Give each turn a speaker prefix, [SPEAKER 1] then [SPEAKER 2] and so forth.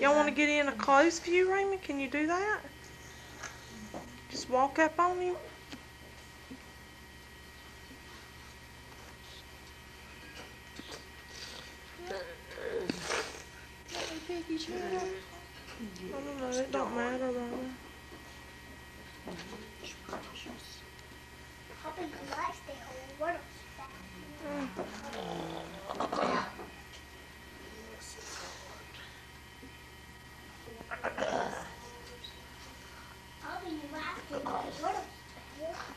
[SPEAKER 1] Y'all want to get in a close view, Raymond? Can you do that? Just walk up on him. I don't know, it don't matter, Raymond.
[SPEAKER 2] 这说的
[SPEAKER 1] 好